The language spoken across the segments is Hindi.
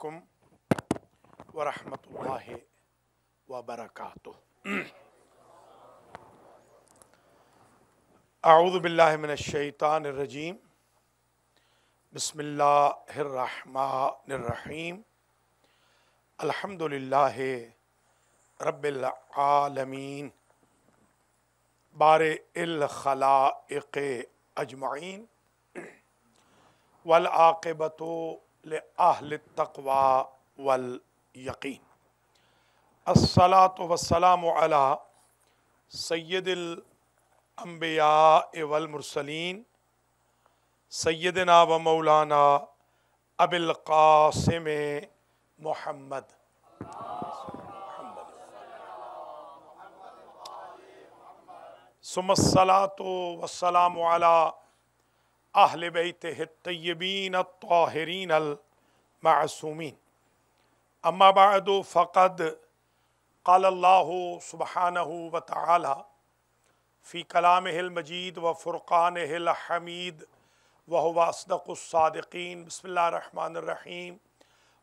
अलैकुम वरहमतुल्लाहि वबरकातुह अऊज़ु बिल्लाहि मिनश शैतानिर रजीम बिस्मिल्लाहिर्रहमानिर्रहीम अल्हम्दुलिल्लाहि रब्बिल आलमीन बारे इल खलाइक़ अजमाइन वल आक़िबतु लिअहल तक़वा वल यकीन अस्सलातु वस्सलामु अला सय्यदिल अम्बिया वल मुरसलीन सैदना मौलाना अबिल कासिम मोहम्मद सुमसलातो वसलाम अला अहल बैत तय्यबीन ताहरीन मासूमीन अम्मा बाद फ़क़द क़ाल्लाहु सुबहानहु व फ़ी कलाम मजीद व फ़ुरक़ान हमीद वह वासदक़ुस्सादिक़ीन बसमीम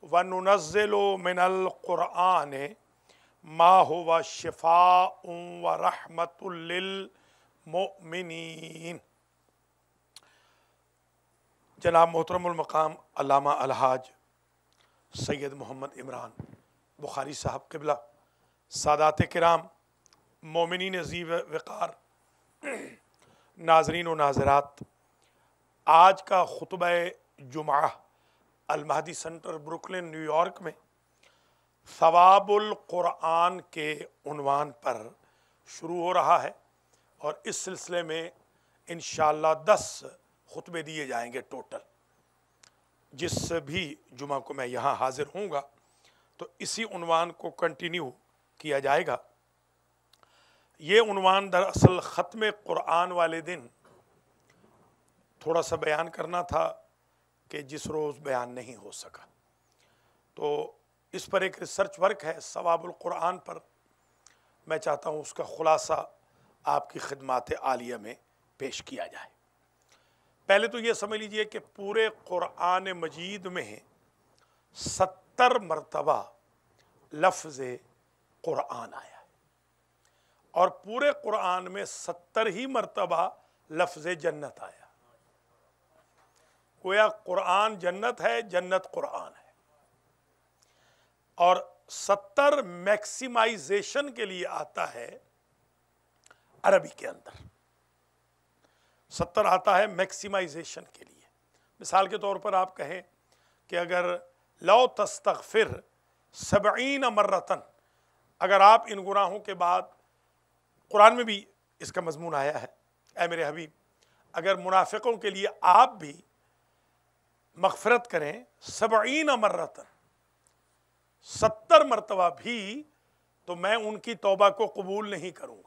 व नज़लो मिनल क़ुरआन मा हुवा शिफ़ा व रहमतुल्लिल मोमिनीन। जनाब मोहतरमकाम अल्लामा अलहाज सैयद मोहम्मद इमरान, बुखारी साहब किबला, सादात कराम मोमिन नज़ीब वक़ार, नाजरीन व नाजरात। आज का खुतब जुमा अलमहदी सेंटर ब्रुकलिन न्यूयॉर्क में सवाबुल क़ुरआन के उनवान पर शुरू हो रहा है और इस सिलसिले में इन दस खुतबे दिए जाएँगे टोटल। जिस भी जुमा को मैं यहाँ हाजिर हूँगा तो इसी उनवान को कंटिन्यू किया जाएगा। ये उनवान दरअसल ख़त्म क़ुरआन वाले दिन थोड़ा सा बयान करना था कि जिस रोज़ बयान नहीं हो सका। तो इस पर एक रिसर्च वर्क है सवाबुल क़ुरान पर। मैं चाहता हूँ उसका ख़ुलासा आपकी खदमात आलिया में पेश किया जाए। पहले तो ये समझ लीजिए कि पूरे क़ुरान मजीद में सत्तर मरतबा लफ्ज़ क़ुरान आया और पूरे क़ुरान में सत्तर ही मरतबा लफ्ज़ जन्नत आया गोया कुरान जन्नत है, जन्नत कुरान है। और सत्तर मैक्सिमाइजेशन के लिए आता है अरबी के अंदर। सत्तर आता है मैक्सिमाइजेशन के लिए। मिसाल के तौर पर आप कहें कि अगर लो तस्तगफिर सबईन मर्रतन, अगर आप इन गुनाहों के बाद कुरान में भी इसका मजमून आया है ए मेरे हबीब, अगर मुनाफिकों के लिए आप भी मगफरत करें, सबईन मर्रतन, सत्तर मरतबा भी तो मैं उनकी तोबा को कबूल नहीं करूँगा।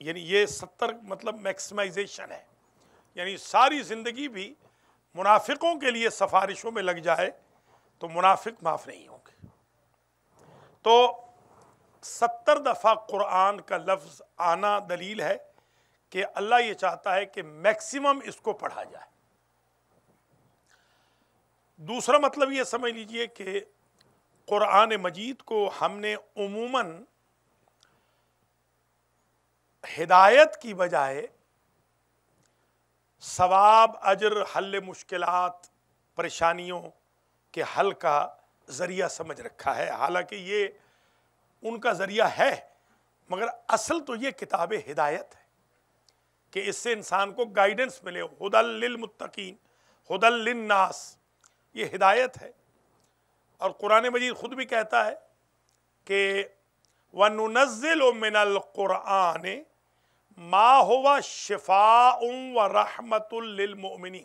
यानी ये सत्तर मतलब मैक्सिमाइजेशन है। यानी सारी ज़िंदगी भी मुनाफिकों के लिए सफारिशों में लग जाए तो मुनाफिक माफ़ नहीं होंगे। तो सत्तर दफ़ा कुरान का लफ्ज़ आना दलील है कि अल्लाह ये चाहता है कि मैक्सिमम इसको पढ़ा जाए। दूसरा मतलब ये समझ लीजिए कि क़ुरान मजीद को हमने उमूमन हिदायत की बजाय सवाब, अजर, हल, मुश्किलात, परेशानियों के हल का ज़रिया समझ रखा है। हालाँकि ये उनका ज़रिया है, मगर असल तो ये किताब हिदायत है कि इससे इंसान को गाइडेंस मिले। हदल मुत्तकीन, हदल नास, ये हिदायत है। और कुरान मजीद ख़ुद भी कहता है कि वनज़िल मिनल क़ुरान मा हुआ शिफा व रहमतुल्लिलमुमिनीन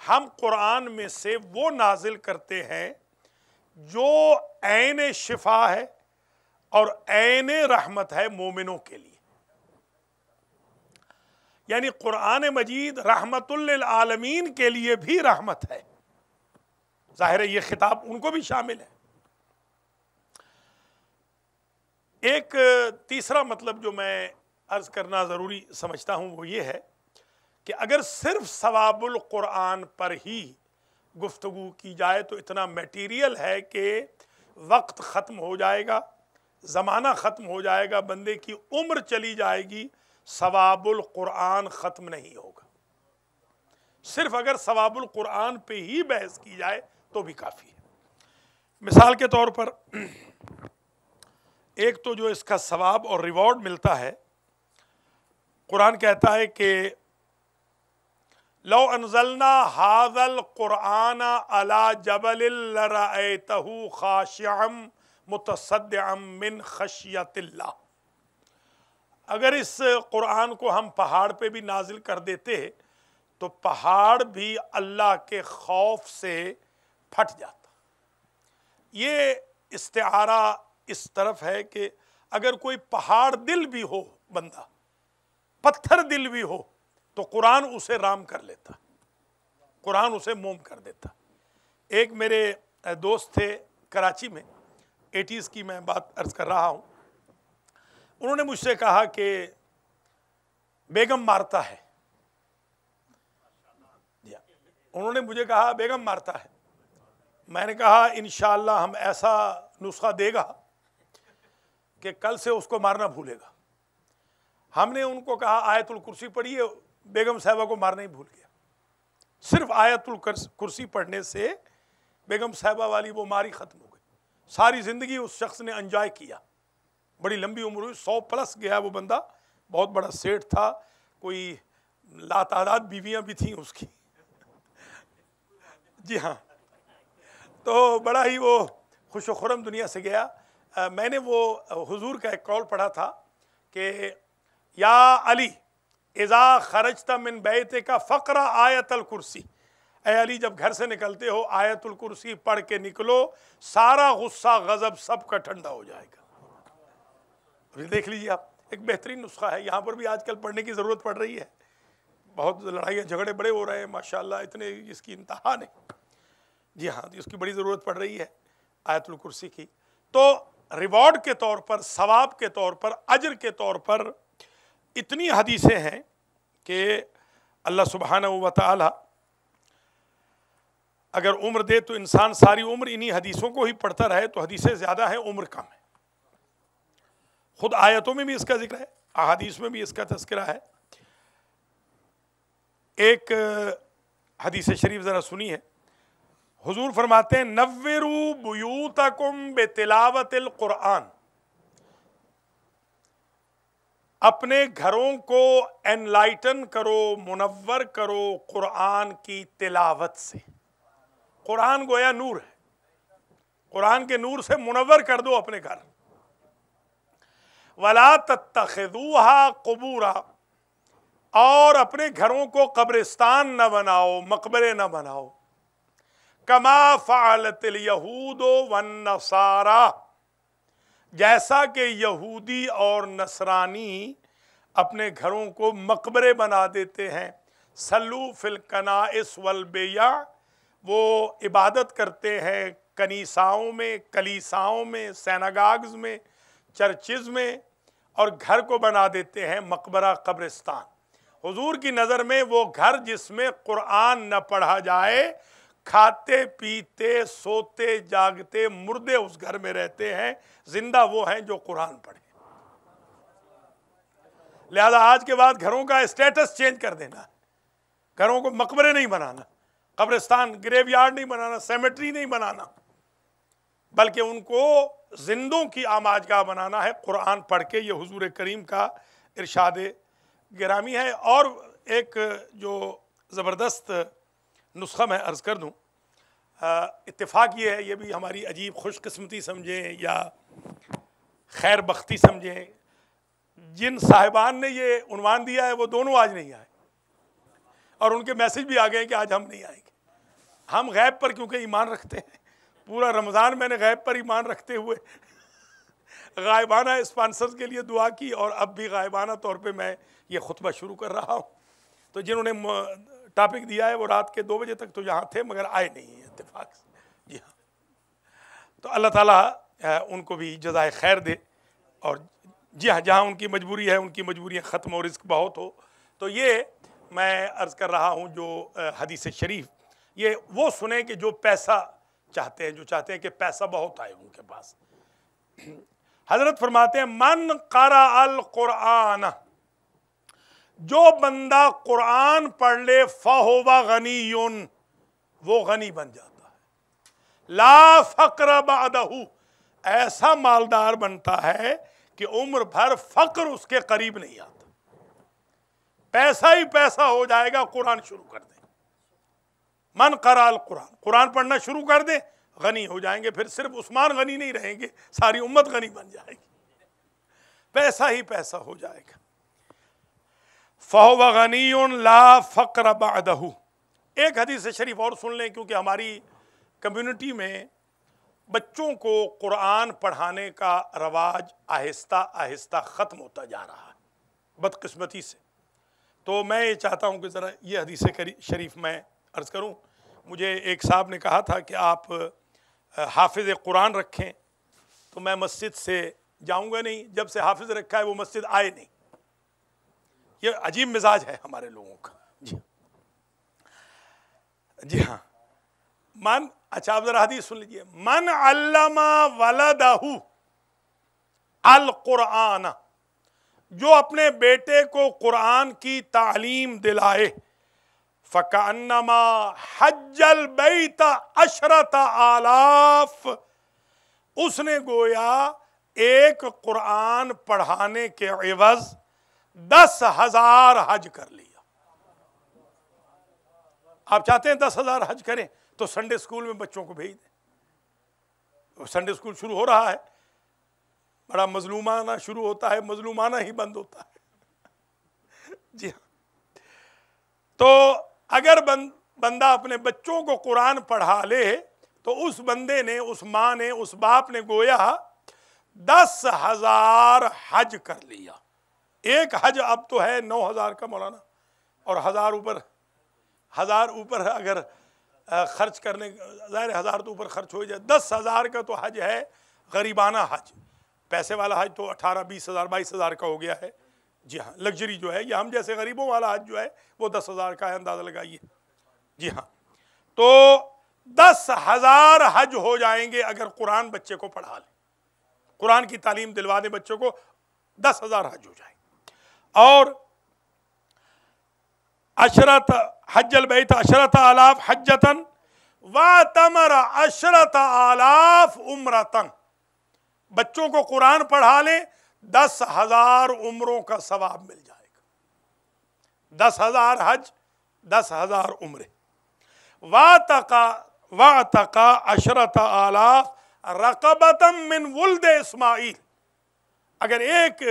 हम कुरान में से वो नाजिल करते हैं जो ऐन शिफा है और ऐन रहमत है मोमिनों के लिए। यानी कुरान मजीद रहमतुल्लिल आलमीन के लिए भी रहमत है। ज़ाहिर ये खिताब उनको भी शामिल है। एक तीसरा मतलब जो मैं अर्ज़ करना ज़रूरी समझता हूँ वो ये है कि अगर सिर्फ़ सवाबुल कुरान पर ही गुफ्तु की जाए तो इतना मटेरियल है कि वक्त ख़त्म हो जाएगा, ज़माना ख़त्म हो जाएगा, बंदे की उम्र चली जाएगी, सवाबुल कुरान ख़त्म नहीं होगा। सिर्फ़ अगर सवाबुल कुरान पे ही बहस की जाए तो भी काफ़ी है। मिसाल के तौर पर, एक तो जो इसका सवाब और रिवॉर्ड मिलता है कुरान कहता है कि, लो अनजलना हाजल कुरान अला जबलतहू खाश्याम मुतसदम मिन खशियतिल्ला अगर इस कुरान को हम पहाड़ पे भी नाजिल कर देते तो पहाड़ भी अल्लाह के खौफ से फट जाता। ये इस्तारा इस तरफ़ है कि अगर कोई पहाड़ दिल भी हो बंदा पत्थर दिल भी हो तो कुरान उसे राम कर लेता। कुरान उसे मोम कर देता। एक मेरे दोस्त थे कराची में, एटीज़ की मैं बात अर्ज़ कर रहा हूँ। उन्होंने मुझसे कहा कि बेगम मारता है। उन्होंने मुझे कहा, बेगम मारता है। मैंने कहा इन हम ऐसा नुस्खा देगा कि कल से उसको मारना भूलेगा। हमने उनको कहा आयतुल कुर्सी पढ़िए बेगम साहबा को मारना ही भूल गया। सिर्फ़ आयतुल कुर्सी पढ़ने से बेगम साहबा वाली वो मारी ख़त्म हो गई। सारी ज़िंदगी उस शख्स ने एंजॉय किया। बड़ी लंबी उम्र हुई सौ प्लस गया वो बंदा बहुत बड़ा सेठ था कोई लातादाद बीवियाँ भी थी उसकी। जी हाँ। तो बड़ा ही वो खुश खुरम दुनिया से गया। आ, मैंने वो हुजूर का एक कॉल पढ़ा था कि या अली, इज़ा खरजता मिन बैत का फ़करा आयतल कुर्सी। ए अली, जब घर से निकलते हो, आयतुल कुर्सी पढ़ के निकलो, सारा गुस्सा, गज़ब सब का ठंडा हो जाएगा। अभी देख लीजिए आप, एक बेहतरीन नुस्खा है, यहाँ पर भी आजकल पढ़ने की ज़रूरत पड़ रही है। बहुत लड़ाइयाँ, झगड़े बड़े हो रहे हैं, माशाल्लाह, इतने, इसकी इंतहा नहीं। जी हाँ इसकी बड़ी ज़रूरत पड़ रही है, आयतुल कुर्सी की। तो रिवॉर्ड के तौर पर, सवाब के तौर पर, अजर के तौर पर इतनी हदीसें हैं कि अल्लाह सुबहान व अगर उम्र दे तो इंसान सारी उम्र इन्हीं हदीसों को ही पढ़ता रहे तो हदीसें ज़्यादा है, उम्र कम है। खुद आयतों में भी इसका ज़िक्र है, अहादीस में भी इसका तस्करा है। एक हदीस शरीफ ज़रा सुनी है हुजूर फरमाते हैं, नव्वेरू बुयूतकुम बेतिलावतिल कुरान अपने घरों को एनलाइटन करो मुनवर करो कुरान की तिलावत से। कुरान गोया नूर है। कुरान के नूर से मुनवर कर दो अपने घर। वला तत्तूहा कबूरा, और अपने घरों को कब्रिस्तान न बनाओ, मकबरे न बनाओ। कमा फ़ालतिल यहूदो वन नसारा जैसा कि यहूदी और नसरानी अपने घरों को मकबरे बना देते हैं। सल्लू फिलकना वलबेया वो इबादत करते हैं कनीसाओं में, कलीसाओं में, सैनागाग्स में चर्चिज़ में और घर को बना देते हैं मकबरा कब्रिस्तान। हुजूर की नज़र में वो घर जिसमें कुरान न पढ़ा जाए खाते, पीते, सोते, जागते, मुर्दे उस घर में रहते हैं। ज़िंदा वो हैं जो कुरान पढ़े। लिहाजा आज के बाद घरों का स्टेटस चेंज कर देना। घरों को मकबरे नहीं बनाना। कब्रिस्तान ग्रेवयार्ड नहीं बनाना सेमेट्री नहीं बनाना। बल्कि उनको जिंदों की आमाजगाह बनाना है। कुरान पढ़ के ये हुजूर करीम का इरशाद गिरामी है। और एक जो ज़बरदस्त नुस्खा मैं अर्ज़ कर दूँ। इतफ़ाक़ ये है, ये भी हमारी अजीब खुशकस्मती समझें या खैर बख्ती समझें। जिन साहिबान ने ये उनवान दिया है, वो दोनों आज नहीं आए। और उनके मैसेज भी आ गए कि आज हम नहीं आएँगे। हम गैब पर क्योंकि ईमान रखते हैं? पूरा रमज़ान मैंने गैब पर ईमान रखते हुए गायबाना स्पॉन्सर्स के लिए दुआ की, और अब भी गायबाना तौर पे मैं ये खुतबा शुरू कर रहा हूँ। तो जिन्होंने टॉपिक दिया है वो रात के दो बजे तक तो यहाँ थे, मगर आए नहीं हैं इतफाक से। जी हाँ। तो अल्लाह ताला उनको भी जजाय खैर दे और जी हाँ जहाँ उनकी मजबूरी है, उनकी मजबूरियाँ ख़त्म और रिस्क बहुत हो। तो ये मैं अर्ज़ कर रहा हूँ जो हदीस शरीफ, ये वो सुने कि जो पैसा चाहते हैं, जो चाहते हैं कि पैसा बहुत आए उनके पास। हज़रत फरमाते हैं, मन कारा अल कुरान जो बंदा कुरान पढ़ ले, फहोवा गनी वो गनी बन जाता है। ला फक्र बदहू ऐसा मालदार बनता है कि उम्र भर फक्र उसके करीब नहीं आता। पैसा ही पैसा हो जाएगा, कुरान शुरू कर दे। मन कराल कुरान। कुरान पढ़ना शुरू कर दे, गनी हो जाएँगे, फिर सिर्फ़ उस्मान गनी नहीं रहेंगे, सारी उम्मत गनी बन जाएगी। पैसा ही पैसा हो जाएगा। फ़ह गनी ला फ़क्र बदहू। एक हदीस शरीफ, और सुन लें, क्योंकि हमारी कम्युनिटी में बच्चों को कुरान पढ़ाने का रवाज आहिस्ता आहिस्ता ख़त्म होता जा रहा है, बदकस्मती से। तो मैं ये चाहता हूँ कि ज़रा ये हदीस शरीफ, मैं अर्ज़ करूँ, मुझे एक साहब ने कहा था कि आप हाफिज़ कुरान रखें तो मैं मस्जिद से जाऊँगा नहीं, जब से हाफिज़ रखा है वो मस्जिद आए नहीं। ये अजीब मिजाज है हमारे लोगों का। जी जी हाँ। मन अच्छा आप जरा हदीस सुन लीजिए। मन अल्लामा वलदहू अल कुरान जो अपने बेटे को कुरान की तालीम दिलाए। फ़कानमा हज्जल बैत अशरत आलाफ, उसने गोया एक कुरान पढ़ाने के एवज दस हज़ार हज कर लिया। आप चाहते हैं दस हज़ार हज करें तो संडे स्कूल में बच्चों को भेज दें। संडे स्कूल शुरू हो रहा है। बड़ा मजलूमाना शुरू होता है, मजलूमाना ही बंद होता है। जी हाँ। तो अगर बंद बंदा अपने बच्चों को कुरान पढ़ा ले तो उस बंदे ने, उस माँ ने, उस बाप ने गोया, दस हज़ार हज कर लिया। एक हज अब तो है नौ हज़ार का मौलाना। और हज़ार ऊपर हज़ार ऊपर अगर खर्च करने, ज़ाहिर हज़ार तो ऊपर खर्च हो जाए। दस हज़ार का तो हज है गरीबाना हज। पैसे वाला हज तो अठारह, बीस हज़ार, बाईस हज़ार का हो गया है। जी हाँ लग्जरी जो है, या हम जैसे गरीबों वाला हज जो है, वो दस हज़ार का है, अंदाज़ा लगाइए। जी हाँ तो दस हज़ार हज हो जाएँगे अगर कुरान बच्चे को पढ़ा ले। कुरान की तालीम दिलवा दे बच्चों को, दस हज़ार हज हो जाएँगे। और अशरत हजल बैत अशरत आलाफ हजतन व तमर अशरत आलाफ उम्रतन। बच्चों को कुरान पढ़ा ले, दस हज़ार उम्रों का सवाब मिल जाएगा। दस हज़ार हज, दस हज़ार उम्र। वातका वातका अशरत आलाफ रकबतम मिन वुल्द इस्माइल। अगर एक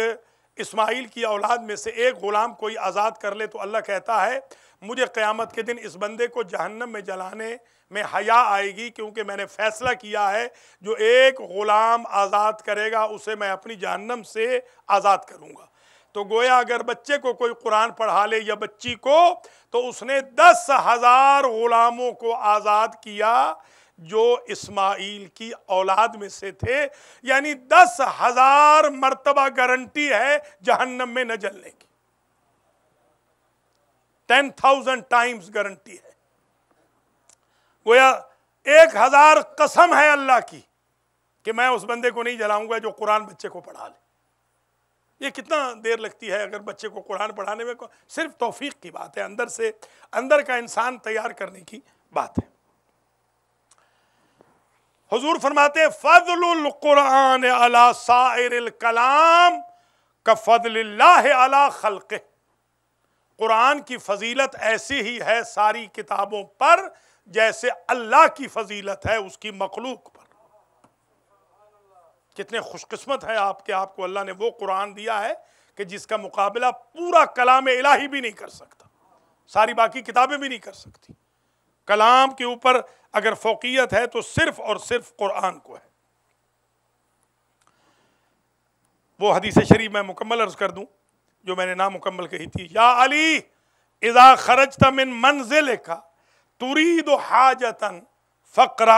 इस्माइल की औलाद में से एक ग़ुलाम कोई आज़ाद कर ले तो अल्लाह कहता है, मुझे क़यामत के दिन इस बंदे को जहन्नम में जलाने में हया आएगी क्योंकि मैंने फ़ैसला किया है, जो एक ग़ुलाम आज़ाद करेगा, उसे मैं अपनी जहन्नम से आज़ाद करूँगा। तो गोया अगर बच्चे को कोई कुरान पढ़ा ले या बच्ची को तो उसने दस हज़ार ग़ुलामों को आज़ाद किया जो इस्माइल की औलाद में से थे, यानी दस हज़ार मरतबा गारंटी है जहन्नम में न जलने की। टेन थाउज़ेंड टाइम्स गारंटी है। गोया, एक हज़ार कसम है अल्लाह की कि मैं उस बंदे को नहीं जलाऊँगा जो कुरान बच्चे को पढ़ा ले। ये कितना देर लगती है अगर बच्चे को कुरान पढ़ाने में? सिर्फ़ तौफीक की बात है, अंदर से, अंदर का इंसान तैयार करने की बात है। हजूर फरमाते फजल कुरान अला साइर कलाम का फजल अला खल्क कुरान की फजीलत ऐसी ही है सारी किताबों पर, जैसे अल्लाह की फजीलत है उसकी मखलूक पर। कितने खुशकिस्मत है आपके, आपको अल्लाह ने वो कुरान दिया है कि जिसका मुकाबला पूरा कलाम इलाही भी नहीं कर सकता। सारी बाकी किताबें भी नहीं कर सकती। कलाम के ऊपर अगर फोकियत है तो सिर्फ़ और सिर्फ़ कुरान को है। वो हदीस शरीफ मैं मुकम्मल अर्ज़ कर दूँ, जो मैंने ना मुकम्मल कही थी। या अली, इज़ा खरज तमिन मंजिल का तुरीद हाजतन फ़करा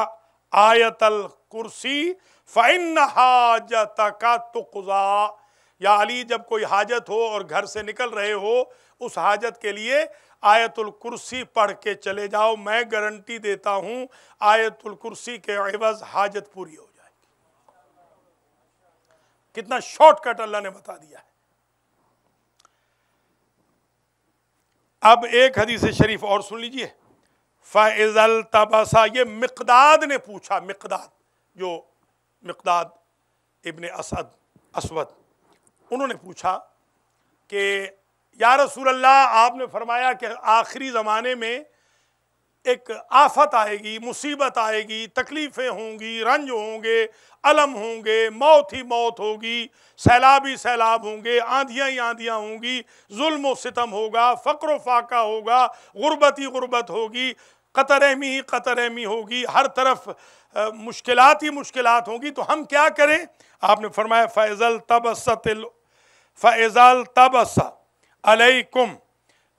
आयतल कुर्सी फ़ैन हाजत का तुकजा। या अली, जब कोई हाजत हो और घर से निकल रहे हो, उस हाजत के लिए आयतुल कुर्सी पढ़ के चले जाओ, मैं गारंटी देता हूँ, आयतुल कुर्सी के एवज हाजत पूरी हो जाएगी। कितना शॉर्टकट अल्लाह ने बता दिया है। अब एक हदीस शरीफ और सुन लीजिए। फ़ैज़ल तबसा, ये मकदाद ने पूछा, मकदाद, जो मकदाद इबन असद, असवद, उन्होंने पूछा कि या रसूल अल्लाह आपने फरमाया कि आखिरी ज़माने में एक आफत आएगी, मुसीबत आएगी, तकलीफ़ें होंगी, रंज होंगे, अलम होंगे, मौत ही मौत होगी, सैलाब ही सैलाब होंगे, आंधियाँ ही आंधियाँ होंगी, जुल्म सितम होगा फ़क्र फाका होगा, गुर्बत ही गुर्बत होगी कतरहमी ही कतरहमी होगी, हर तरफ़ मुश्किल ही मुश्किल होंगी। तो हम क्या करें? आपने फरमाया, फ़ैज़ल तबसतिल, फ़ैज़ल तबस अलैकुम।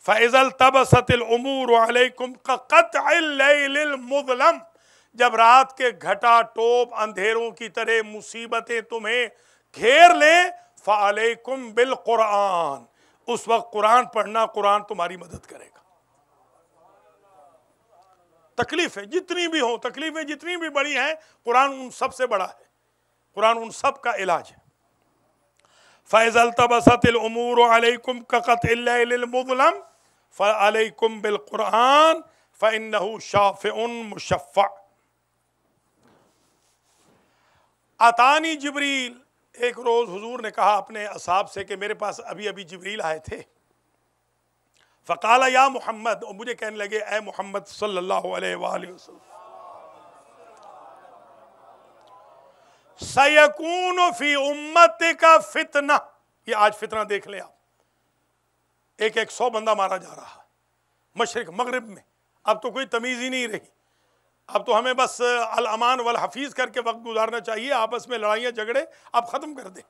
फ़ैज़ल तबसतिल उमूर अलैकुम मुज़लम। जब रात के घटा टोप अंधेरों की तरह मुसीबतें तुम्हें घेर लें फ़ालैकुम बिल कुरान उस वक्त कुरान पढ़ना कुरान तुम्हारी मदद करेगा। तकलीफें जितनी भी हो, तकलीफें जितनी भी बड़ी हैं, कुरान उन सबसे बड़ा है। कुरान उन सब का इलाज है। फैज़ल तबसतिल उमूर अलैकुम कक़तलम फ़लैकुम बिल कुरान फ़िन्नहु शाफ़िउन मुशफ़ा अतानी जबरील एक रोज़ हुजूर ने कहा अपने असाब से कि मेरे पास अभी अभी जबरील आए थे फ़काला या मोहम्मद और मुझे कहने लगे ए मोहम्मद सल्लल्लाहु अलैहि वसल्लम सयकून फ़ी उम्मत का फितना। ये आज फितना देख ले आप। एक एक सौ बंदा मारा जा रहा मशरक मगरब में। अब तो कोई तमीज़ ही नहीं रही। अब तो हमें बस अल अमान वल हफीज़ करके वक्त गुजारना चाहिए, आपस में लड़ाइयाँ झगड़े, आप ख़त्म कर दें।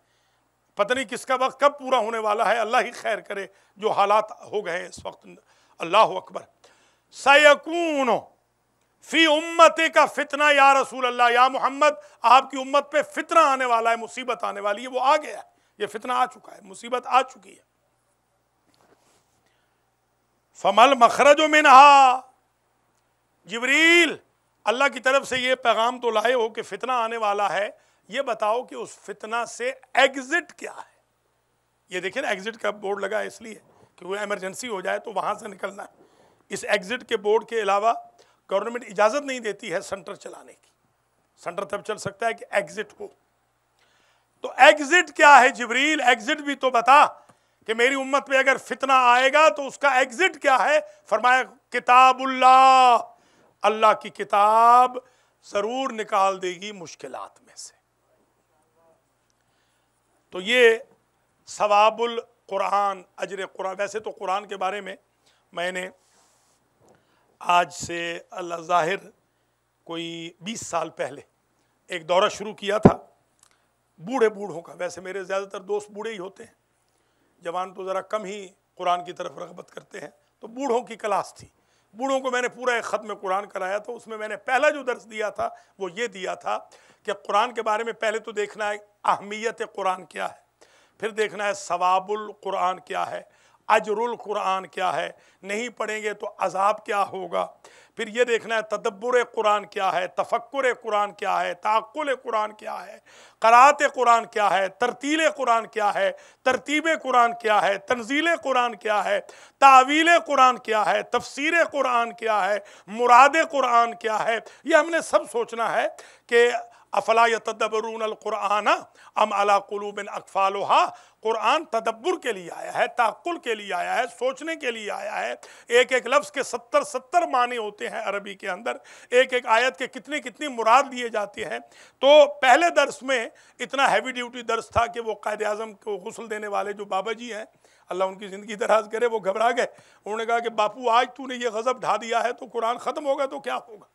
पता नहीं किसका वक्त कब पूरा होने वाला है, अल्लाह ही खैर करे, जो हालात हो गए इस वक्त। अल्लाह अकबर। सयकून फ़ी उम्मत का फितना, या रसूल अल्लाह या मोहम्मद, आपकी उम्मत पे फितना आने वाला है, मुसीबत आने वाली है, वो आ गया है। ये फितना आ चुका है, मुसीबत आ चुकी है। फमल मखरज में नहा जबरील, अल्लाह की तरफ़ से ये पैगाम तो लाए हो कि फितना आने वाला है। ये बताओ कि उस फितना से एग्जिट क्या है? ये देखिए ना, एग्जिट का बोर्ड लगा है इसलिए कि वो इमरजेंसी हो जाए तो वहाँ से निकलना है। इस एग्जिट के बोर्ड के अलावा गवर्नमेंट इजाज़त नहीं देती है सेंटर चलाने की। सेंटर तब चल सकता है कि एग्जिट हो। तो एग्जिट क्या है जबरील? एग्जिट भी तो बता कि मेरी उम्मत पे अगर फितना आएगा तो उसका एग्जिट क्या है? फरमाया, किताबुल्लाह। अल्लाह की किताब ज़रूर निकाल देगी मुश्किलात में से। तो ये सवाबुल कुरान, अजर कुरान। वैसे तो कुरान के बारे में मैंने आज से अल्लाह ज़ाहिर कोई बीस साल पहले एक दौरा शुरू किया था, बूढ़े बूढ़ों का। वैसे मेरे ज़्यादातर दोस्त बूढ़े ही होते हैं। जवान तो ज़रा कम ही कुरान की तरफ़ रगबत करते हैं। तो बूढ़ों की क्लास थी। बूढ़ों को मैंने पूरा एक ख़त्म कुरान कराया तो उसमें मैंने पहला जो दर्स दिया था, वो ये दिया था कि कुरान के बारे में पहले तो देखना है अहमियत कुरान क्या है, फिर देखना है सवाबुल कुरान क्या है अजरुल कुरान क्या है नहीं पढ़ेंगे तो अजाब क्या होगा फिर ये देखना है तदब्बर कुरान क्या है तफक्र कुरान क्या है ताकुल कुरान क्या है करात कुरान क्या है तरतील कुरान क्या है तरतीब कुरान क्या है तंजील कुरान क्या है तावील कुरान क्या है तफसीर कुरान क्या है मुराद कुरान क्या है ये हमने सब सोचना है कि अफला तदबरून कुरान अम अला अकफालोहा? कुरान तदब्बर के लिए आया है ताकुल के लिए आया है, सोचने के लिए आया है। एक एक लफ्ज़ के सत्तर सत्तर माने होते हैं अरबी के अंदर। एक एक आयत के कितने कितनी मुराद दिए जाते हैं। तो पहले दर्स में इतना हैवी ड्यूटी दर्स था कि वो कायद अज़म को गसल देने वाले जो बाबा जी हैं, अल्लाह उनकी ज़िंदगी दराज करे, वो घबरा गए। उन्होंने कहा कि, बापू, आज तूने ये गज़ब ढा दिया है तो कुरान ख़त्म होगा तो क्या होगा?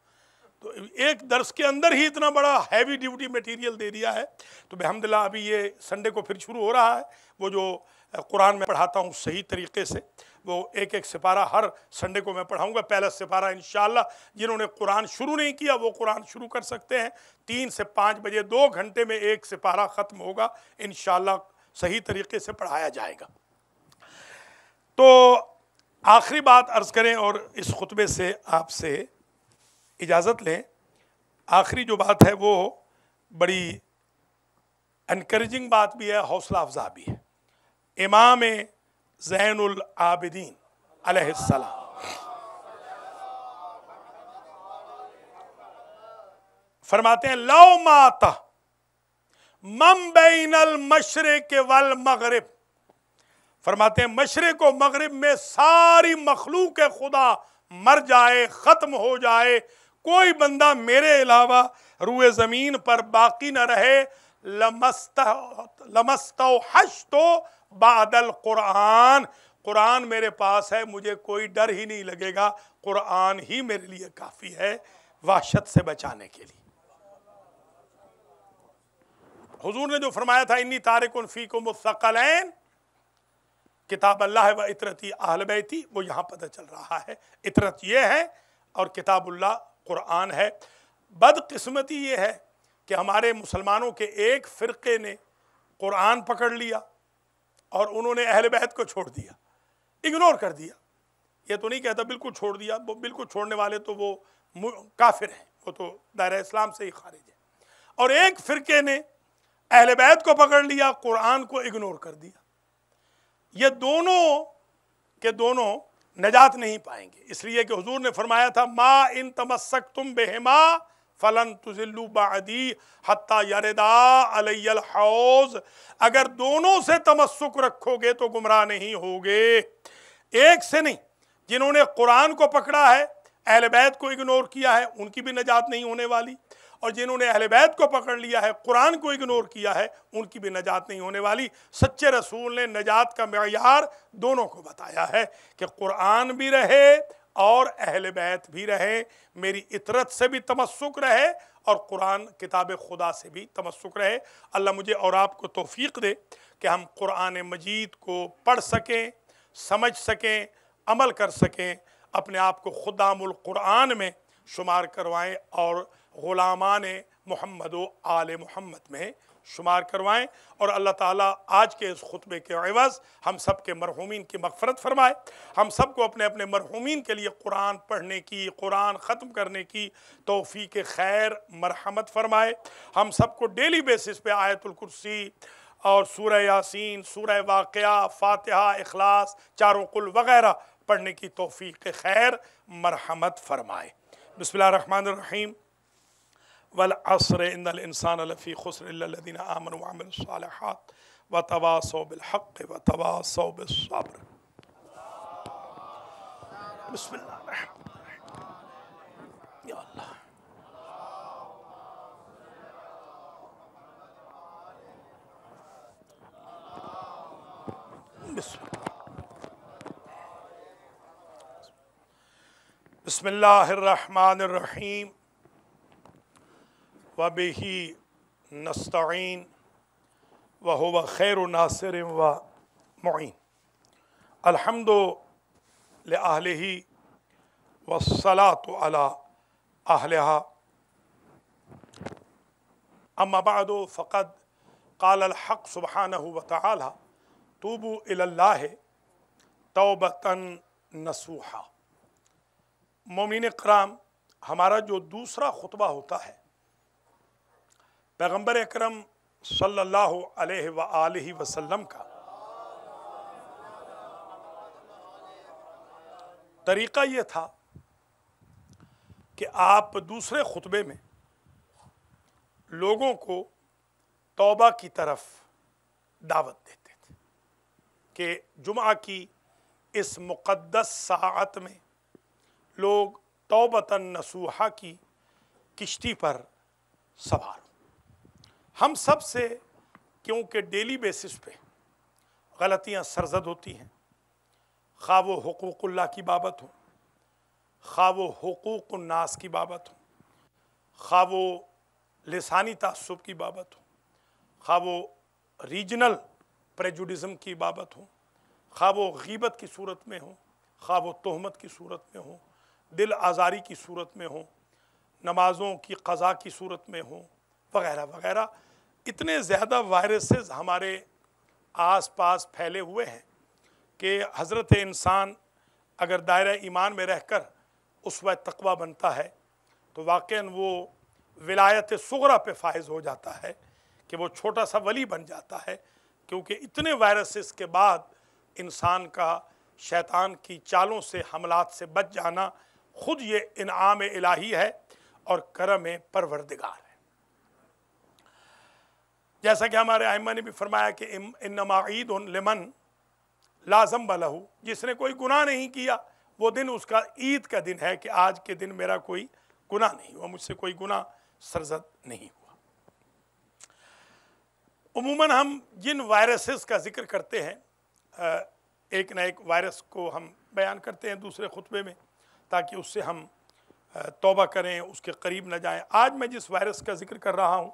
तो एक दर्स के अंदर ही इतना बड़ा हैवी ड्यूटी मटेरियल दे दिया है। तो बेहमदिल्ला अभी ये संडे को फिर शुरू हो रहा है। वो जो कुरान में पढ़ाता हूँ सही तरीके से, वो एक एक सिपारा हर संडे को मैं पढ़ाऊँगा। पहला सिपारा इन जिन्होंने कुरान शुरू नहीं किया, वो कुरान शुरू कर सकते हैं। तीन से पाँच बजे, दो घंटे में एक सिपारा ख़त्म होगा। इन सही तरीके से पढ़ाया जाएगा। तो आखिरी बात अर्ज़ करें और इस खुतबे से आपसे इजाज़त लें। आखिरी जो बात है वो बड़ी इनक्रेजिंग बात भी है, हौसला अफजा भी है। इमाम जैनुल आबिदीन अलैहिस्सलाम फरमाते हैं, लो माता, मम बैनल मशरक वल मगरब। फरमाते हैं, मशरक व मगरब में सारी मखलूक खुदा मर जाए, ख़त्म हो जाए कोई बंदा मेरे अलावा रुए ज़मीन पर बाकी न रहे। लमस्त हश तो बादल कुरान। कुरान मेरे पास है, मुझे कोई डर ही नहीं लगेगा। कुरान ही मेरे लिए काफ़ी है वाशत से बचाने के लिए। हुजूर ने जो फरमाया था, इन्नी तारिक फ़ी को मुस्तकलैन किताब अल्लाह व इतरती आहलबैती वो यहाँ पता चल रहा है। इतरत ये है और किताबुल्ला कुरान है। बदकिस्मती ये है कि हमारे मुसलमानों के एक फ़िरक़े ने कुरान पकड़ लिया और उन्होंने अहल बैत को छोड़ दिया। इग्नोर कर दिया। ये तो नहीं कहता बिल्कुल छोड़ दिया, वो बिल्कुल छोड़ने वाले तो वो काफिर हैं, वो तो दायरा इस्लाम से ही खारिज है। और एक फ़िरके ने अहल बैत को पकड़ लिया, कुरान को इग्नोर कर दिया। ये दोनों के दोनों नजात नहीं पाएँगे। इसलिए कि हुजूर ने फरमाया था, मा इन तमस्क तुम बेहमा फलन तुजिल्लू बादी हत्ता यरदा अलैल हौज। अगर दोनों से तमस्क रखोगे तो गुमराह नहीं होगे। एक से नहीं, जिन्होंने कुरान को पकड़ा है, अहल बैत को इग्नोर किया है, उनकी भी नजात नहीं होने वाली। और जिन्होंने अहल बैत को पकड़ लिया है, कुरान को इग्नोर किया है, उनकी भी नजात नहीं होने वाली। सच्चे रसूल ने नजात का मैार दोनों को बताया है कि कुरान भी रहे और अहल बैत भी रहे। मेरी इतरत से भी तमस्सुक रहे और कुरान किताब खुदा से भी तमस्सुक रहे। अल्लाह मुझे और आपको तोफ़ी दे कि हम कुरान मजीद को पढ़ सकें, समझ सकें, अमल कर सकें, अपने आप को खुदामुल कुरान में शुमार करवाएँ और ग़ुलामान मोहम्मद आल मोहम्मद में शुमार करवाएँ और अल्लाह ताला आज के इस खुतबे के अवज़ हम सब के मरहूमिन की मगफ़रत फरमाए। हम सबको अपने अपने मरहूमिन के लिए कुरान पढ़ने की, कुरान ख़त्म करने की तोफ़ी के खैर, मरहमत फरमाए। हम सबको डेली बेसिस पे आयतुल्कुर्सी और सूर यासीन सूर वाक़ फ़ातिहा अखलास चारों कुल वगैरह पढ़ने की तोफ़ी के खैर, मरहमत फरमाए। बसमीम वल असर इन इंसान लफ़ी खुसरदीन आमन वामिल सालहात व तवासो बिलहक़ व तवासो बिसब्र बिस्मिल्लाह या अल्लाह बसमीम वबी नस्तीन व वह खैर नासिर व मुन अलहमद ही वसलात अला अहलहा अम्माबाद फ़क़द काल हक़ सुबहान व तूबू अल्लाह तोबतन नसूहा मोमिन कराम हमारा जो दूसरा खुतबा होता है पैगंबर अकरम सल्लल्लाहु का तरीक़ा ये था कि आप दूसरे खुतबे में लोगों को तौबा की तरफ़ दावत देते थे कि जुमा की इस मुक़दस सात में लोग तोबतन नसूहा की किश्ती पर सवार हम सबसे क्योंकि डेली बेसिस पे गलतियाँ सरजद होती हैं। खा वो हकूक़ुल्ला की बाबत हो। खा वो हकूक़नास की बाबत हो। खा वो लसानी तसब की बाबत हो। खा वो रीजनल प्रेजुडिज़म की बाबत हो। खा वो गीबत की सूरत में हो। खा वो तहमत की सूरत में हो। दिल आज़ारी की सूरत में हो। नमाज़ों की क़ज़ा की सूरत में हो। वगैरह वगैरह। इतने ज़्यादा वायरसेस हमारे आस पास फैले हुए हैं कि हज़रत इंसान अगर दायरा ईमान में रहकर उस वह तकवा बनता है तो वाक़ वो विलायत सगरा पे फायज हो जाता है कि वो छोटा सा वली बन जाता है, क्योंकि इतने वायरसेस के बाद इंसान का शैतान की चालों से, हमलात से बच जाना खुद ये इनाम इलाही है और करम परवरदिगार जैसा कि हमारे आयमा ने भी फरमाया कि इनमाईद लेमन लाजम बलहू जिसने कोई गुनाह नहीं किया, वो दिन उसका ईद का दिन है कि आज के दिन मेरा कोई गुनाह नहीं हुआ, मुझसे कोई गुनाह सरजद नहीं हुआ। उमूमन हम जिन वायरसेस का ज़िक्र करते हैं एक न एक वायरस को हम बयान करते हैं दूसरे खुतबे में, ताकि उससे हम तौबा करें, उसके करीब न जाएँ। आज मैं जिस वायरस का ज़िक्र कर रहा हूँ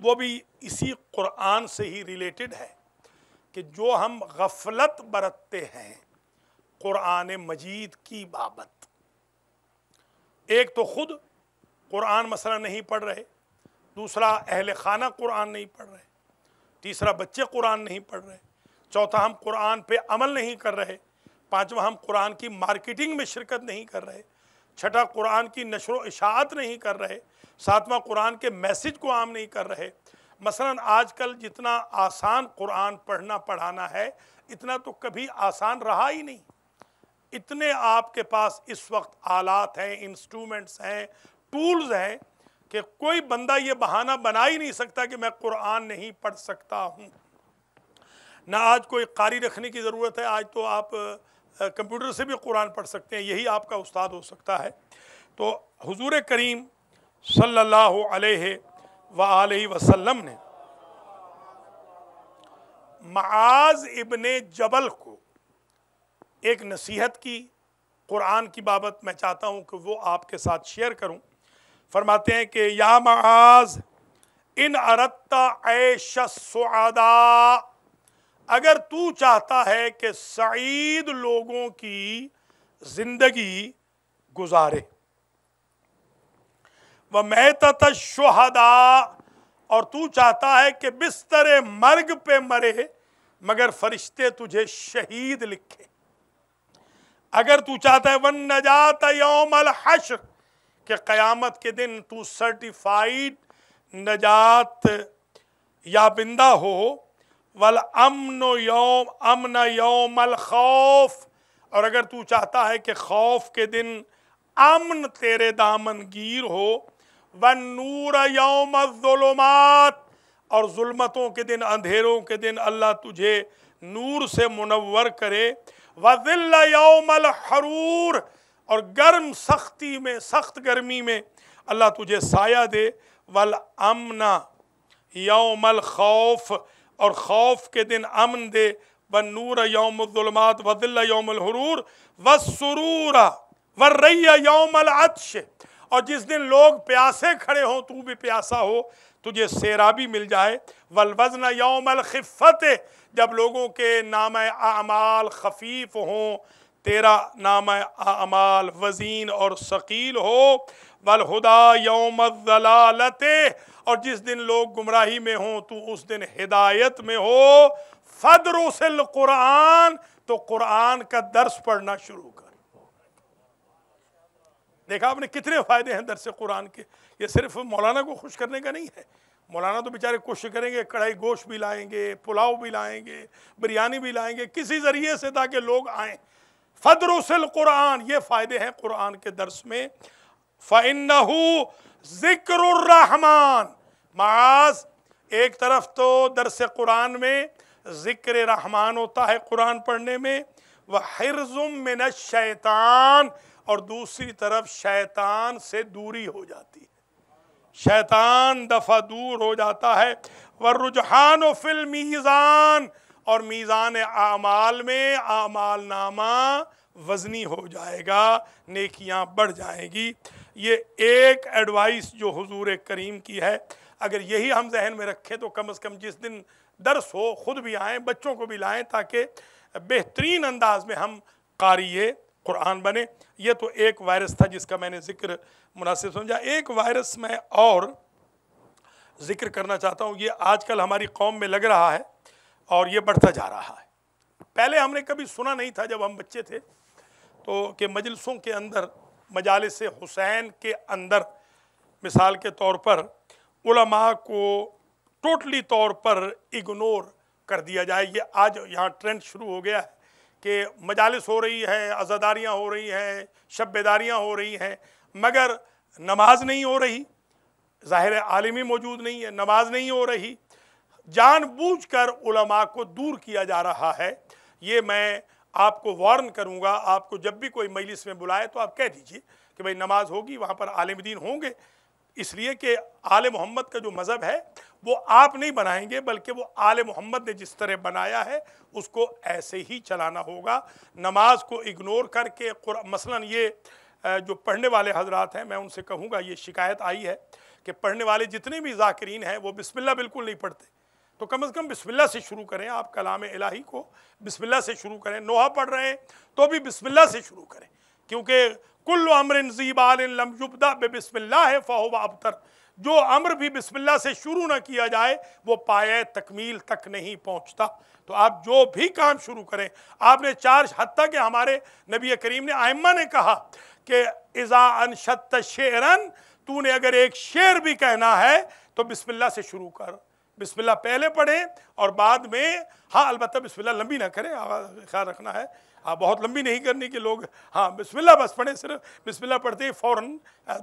वो भी इसी कुरान से ही रिलेटेड है कि जो हम गफलत बरतते हैं कुरान मजीद की बाबत। एक तो ख़ुद कुरान मसला नहीं पढ़ रहे, दूसरा अहल खाना कुरान नहीं पढ़ रहे, तीसरा बच्चे कुरान नहीं पढ़ रहे, चौथा हम कुरान पे अमल नहीं कर रहे, पांचवा हम कुरान की मार्केटिंग में शिरकत नहीं कर रहे छठा कुरान की नशर इशात नहीं कर रहे, सातवां कुरान के मैसेज को आम नहीं कर रहे। मसलन आजकल जितना आसान कुरान पढ़ना पढ़ाना है, इतना तो कभी आसान रहा ही नहीं। इतने आपके पास इस वक्त आलात हैं, इंस्ट्रूमेंट्स हैं, टूल्स हैं कि कोई बंदा ये बहाना बना ही नहीं सकता कि मैं कुरान नहीं पढ़ सकता हूँ। ना आज कोई कारी रखने की ज़रूरत है, आज तो आप कंप्यूटर से भी कुरान पढ़ सकते हैं, यही आपका उस्ताद हो सकता है। तो हुजूर करीम सल्लल्लाहु अलैहि व वसल्लम ने माज इबन जबल को एक नसीहत की, कुरान की बाबत मैं चाहता हूँ कि वो आपके साथ शेयर करूँ। फरमाते हैं कि, या माज इन अरत्ता ऐशदा अगर तू चाहता है कि सईद लोगों की ज़िंदगी गुजारे। वह मैं शुहदा, और तू चाहता है कि बिस्तर मर्ग पे मरे, मगर फरिश्ते तुझे शहीद लिखे। अगर तू चाहता है, वन नजात यौमल हश्र, के क़यामत के दिन तू सर्टिफाइड नजात या बिंदा हो वल अमन यौम, अमन यौमल खौफ। और अगर तू चाहता है कि खौफ के दिन अमन तेरे दामन गिर हो, वन नूर यौम जुलमात और जुल्मतों के दिन, अंधेरों के दिन अल्लाह तुझे नूर से मुनवर करे। वजिल यौमल हरूर। और गर्म सख्ती में, सख्त गर्मी में अल्लाह तुझे साया दे। वल अमना यौमल खौफ। और खौफ के दिन अमन दे। व नूर यौमत वदिल्ला यौमल व सुरूरा व रैया यौमल अतश और जिस दिन लोग प्यासे खड़े हों, तू भी प्यासा हो, तुझे सेराबी मिल जाए। वल वज़न यौमल खिफ़त जब लोगों के नाम आमाल खफीफ हों, तेरा नाम अमाल वजीन और शकील हो। वल हुदा यौम दलालत और जिस दिन लोग गुमराही में हों तो उस दिन हिदायत में हो। फदरुसल कुरान तो कुरान का दर्स पढ़ना शुरू कर। देखा आपने कितने फ़ायदे हैं दरस कुरान के? ये सिर्फ़ मौलाना को खुश करने का नहीं है। मौलाना तो बेचारे कोशिश करेंगे, कढ़ाई गोश्त भी लाएँगे, पुलाव भी लाएँगे, बिरयानी भी लाएँगे, किसी ज़रिए से ताकि लोग आएँ। फदरुसल कुरान, ये फ़ायदे हैं कुरान के दर्स में। फ़िन्नहू ज़िक्र माज, एक तरफ़ तो दरस कुरान में ज़िक्र रहमान होता है कुरान पढ़ने में, वह हिरजुम मिन शैतान, और दूसरी तरफ़ शैतान से दूरी हो जाती है। शैतान दफ़ा दूर हो जाता है। व रुझान फिल मीज़ान, और मीज़ान आमाल में आमाल नामा वजनी हो जाएगा, नेकियाँ बढ़ जाएगी। ये एक एडवाइस जो हुजूर करीम की है अगर यही हम जहन में रखें तो कम अज़ कम जिस दिन दर्स हो, ख़ुद भी आएँ, बच्चों को भी लाएँ, ताकि बेहतरीन अंदाज में हम कारी कुरान बने। ये तो एक वायरस था जिसका मैंने ज़िक्र मुनासिब समझा। एक वायरस मैं और ज़िक्र करना चाहता हूँ, ये आजकल हमारी कौम में लग रहा है और ये बढ़ता जा रहा है। पहले हमने कभी सुना नहीं था जब हम बच्चे थे तो कि मजलसों के अंदर मजालस हुसैन के अंदर, मिसाल के तौर पर उलमा को टोटली तौर पर इग्नोर कर दिया जाए ये आज यहाँ ट्रेंड शुरू हो गया है कि मजालस हो रही है अज़ादारियाँ हो रही हैं, शब्बेदारियाँ हो रही हैं, मगर नमाज़ नहीं हो रही, ज़ाहिर आलमी मौजूद नहीं है, नमाज़ नहीं हो रही। जानबूझकर उलमा को दूर किया जा रहा है। ये मैं आपको वार्न करूँगा, आपको जब भी कोई मजलिस में बुलाए तो आप कह दीजिए कि भाई नमाज़ होगी, वहाँ पर आलिम दीन होंगे। इसलिए कि आल मोहम्मद का जो मज़हब है, वो आप नहीं बनाएँगे, बल्कि वो आल मोहम्मद ने जिस तरह बनाया है, उसको ऐसे ही चलाना होगा। नमाज़ को इग्नोर करके मसलन ये जो पढ़ने वाले हजरात हैं, मैं उनसे कहूँगा, ये शिकायत आई है कि पढ़ने वाले जितने भी जाकरीन हैं, वो बिस्मिल्लाह बिल्कुल नहीं पढ़ते। तो कम अज़ कम बिस्मिल्लाह से शुरू करें आप कलाम इलाही को, बिस्मिल्लाह से शुरू करें। नोहा पढ़ रहे हैं तो भी बिस्मिल्लाह से शुरू करें, क्योंकि कुल्ल अमर ज़ीबालमजुबदा बिस्मिल्ला है फ़ाहबा अबतर। जो अमर भी बिस्मिल्लाह से शुरू ना किया जाए, वो पाए तकमील तक नहीं पहुँचता। तो आप जो भी काम शुरू करें, आपने चार हद तक हमारे नबी करीम ने आयमा ने कहा कि इज़ा अनशत शेरन, तूने अगर एक शेर भी कहना है तो बिस्मिल्लाह से शुरू कर। बिस्मिल्लाह पहले पढ़े और बाद में हाँ अलबत्त बिस्मिल्लाह लंबी ना करें ख्याल रखना है। हाँ बहुत लंबी नहीं करनी कि लोग हाँ बिस्मिल्लाह बस पढ़े सिर्फ़, बिस्मिल्लाह पढ़ते ही फ़ौर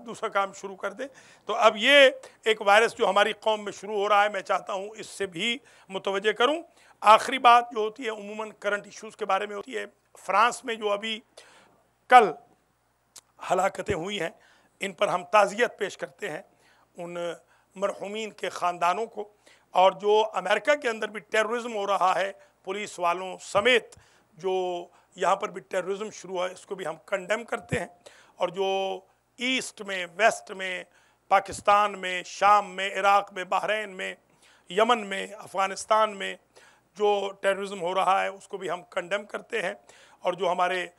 दूसरा काम शुरू कर दे। तो अब ये एक वायरस जो हमारी कौम में शुरू हो रहा है, मैं चाहता हूँ इससे भी मुतवजह करूँ। आखिरी बात जो होती है, उमूमन करंट इशूज़ के बारे में होती है। फ्रांस में जो अभी कल हलाकतें हुई हैं, इन पर हम ताज़ियत पेश करते हैं उन मरहुमीन के ख़ानदानों को। और जो अमेरिका के अंदर भी टेररिज्म हो रहा है, पुलिस वालों समेत जो यहाँ पर भी टेररिज्म शुरू हुआ, इसको भी हम कंडेम करते हैं। और जो ईस्ट में वेस्ट में, पाकिस्तान में, शाम में, इराक़ में बहरीन में, यमन में, अफ़गानिस्तान में जो टेररिज्म हो रहा है, उसको भी हम कंडेम करते हैं। और जो हमारे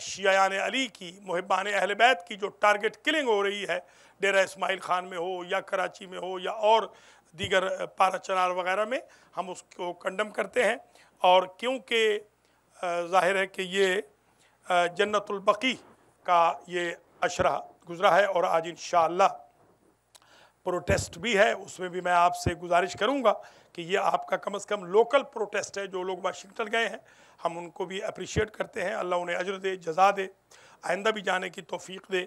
शियान अली की मुहबान अहल बैत की जो टारगेट किलिंग हो रही है, डेरा इसमाइल ख़ान में हो या कराची में हो या और दीगर पारा चनार वगैरह में, हम उसको कंडम करते हैं। और क्योंकि ज़ाहिर है कि ये जन्नतुलबकी का ये अशरा गुज़रा है और आज इन प्रोटेस्ट भी है। उसमें भी मैं आपसे गुजारिश करूँगा कि ये आपका कम अज़ कम लोकल प्रोटेस्ट है, जो लोग वाशिंगटन गए हैं। हम उनको भी अप्रिशिएट करते हैं। अल्लाह उन्हें अजर दे, जजा दे, आइंदा भी जाने की तोफ़ी दे।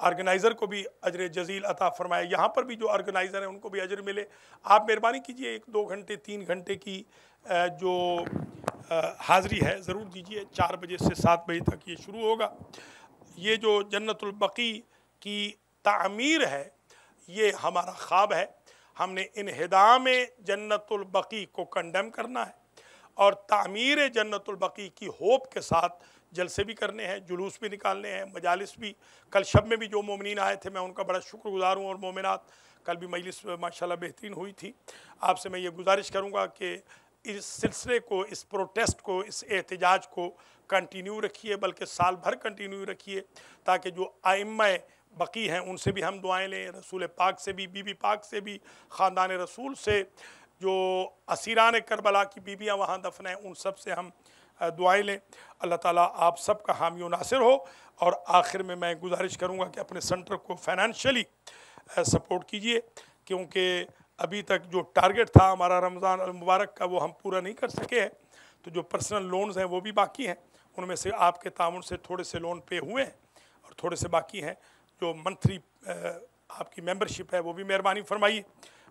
आर्गेनाइज़र को भी अजर जजील अता फ़रमाए। यहाँ पर भी जो ऑर्गेनाइज़र हैं, उनको भी अजर मिले। आप मेहरबानी कीजिए एक दो घंटे, तीन घंटे की जो हाज़री है, ज़रूर दीजिए। चार बजे से सात बजे तक ये शुरू होगा। ये जो जन्नतुलबकी की तामीर है, ये हमारा ख्वाब है। हमने इनहदाम जन्नतुलबकी को कंडम करना है और तामीर जन्नतुलबकी की होप के साथ जलसे भी करने हैं, जुलूस भी निकालने हैं, मजालस भी। कल शब में भी जो मोमिन आए थे, मैं उनका बड़ा शुक्रगुजार हूँ और मोमिनत, कल भी मजलिस, माशाल्लाह बेहतरीन हुई थी। आपसे मैं ये गुजारिश करूँगा कि इस सिलसिले को, इस प्रोटेस्ट को, इस एहतजाज को कंटिन्यू रखिए, बल्कि साल भर कंटिन्यू रखिए, ताकि जो आइम बकी हैं, उनसे भी हम दुआएँ लें, रसूल पाक से भी, बीबी पाक से भी, ख़ानदान रसूल से, जो असीरान करबला की बीबियाँ वहाँ दफन हैं, उन सबसे हम दुआएँ लें। अल्लाह ताला आप सब का हामी नासिर हो, और आखिर में मैं गुजारिश करूँगा कि अपने सेंटर को फाइनेंशियली सपोर्ट कीजिए, क्योंकि अभी तक जो टारगेट था हमारा रमज़ान मुबारक का, वो हम पूरा नहीं कर सके हैं। तो जो पर्सनल लोन्स हैं, वो भी बाकी हैं। उनमें से आपके ताउन से थोड़े से लोन पे हुए हैं और थोड़े से बाकी हैं। जो मंथली आपकी मेंबरशिप है, वो भी मेहरबानी फरमाइए,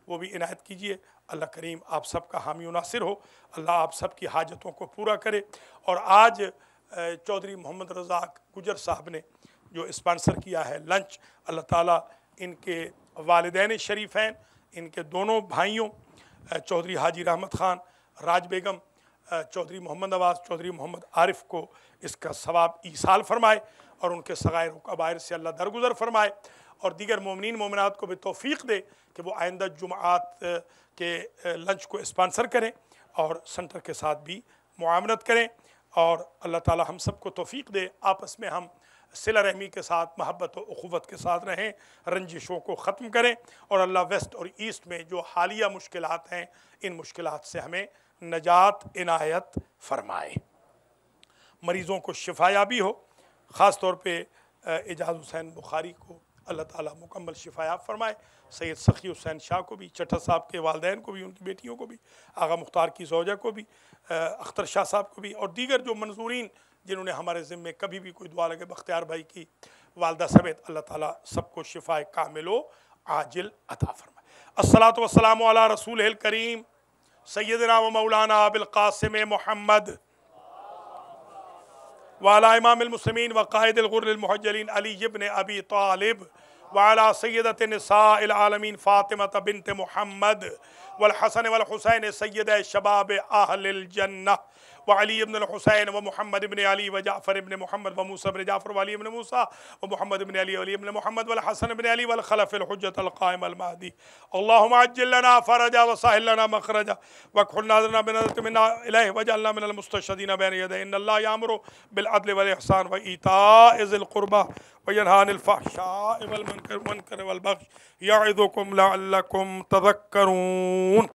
वो भी इनायत कीजिए। अल्लाह करीम आप सबका हामी नासिर हो। अल्लाह आप सब की हाजतों को पूरा करे। और आज चौधरी मोहम्मद रज़ाक गुजर साहब ने जो स्पॉन्सर किया है लंच, अल्लाह ताला इनके वालदेन शरीफ हैं इनके दोनों भाइयों चौधरी हाजी रहमत ख़ान, राज बेगम चौधरी मोहम्मद नवाज़, चौधरी मोहम्मद आरिफ को इसका सवाब ईसाल फरमाए और उनके सगायर कबायर से अल्लाह दरगुजर फरमाए और दीगर ममिन मोमिनत को भी तोफ़ी दे कि वो आइंदा जुमात के लंच को स्पॉन्सर करें और सेंटर के साथ भी मुआमनत करें और अल्लाह ताला हम सबको तोफ़ी दे, आपस में हम सिला रहमी के साथ, महब्बत और अखुवत के साथ रहें, रंजिशों को ख़त्म करें और अल्लाह वेस्ट और ईस्ट में जो हालिया मुश्किल हैं, इन मुश्किल से हमें नजात, इनायत फरमाए। मरीज़ों को शिफायाबी हो ख़ास तौर पर एजाज हुसैन बुखारी को अल्लाह ताला मुकम्मल शिफायाब फरमाए, सैयद सखी हुसैन शाह को भी चट्टा साहब के वालदेन को भी, उनकी बेटियों को भी, आगा मुख्तार की जोजा को भी अख्तर शाह साहब को भी और दीगर जो मंजूरीन जिन्होंने हमारे ज़िम्मे कभी भी कोई दुआ लगे, बख्तियार भाई की, वालदा समेत अल्लाह ताला सबको शिफा कामिलो, आजिल अता फरमाए। असलात वसलाम रसूल करीम सैदना व मौलाना अबिलकासम महमद वाला इमामसलिन व कायदलगुरमहजलिन अली इबन अबी तालिब वाला सैदत नसामीन फ़ातिमत बिनत महमद वलहसन वलहुसैन सैद शबाब आहलजन्ना व अली इबन हुसैन व मोहम्मद इबन अली व जाफ़र इबन मोहम्मद व मूसा इबन जाफ़र वाली इबन मूसा व मोहम्मद इबन अली अली इबन मोहम्मद वल हसन इबन अली वल खलफ अल हुज्जत अल कायम अल महदी अल्लाहुम्मा अज्जिल लना फरजा व साहिल लना मखरजा व खुलना लना बिनज़त मिन्ना इलैहि व जअलना मिनल मुस्तशदीन बैन यदै इन अल्लाह यामुरु बिल